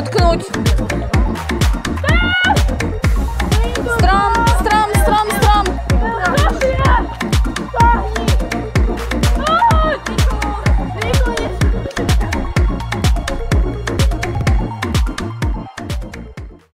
доткнуть.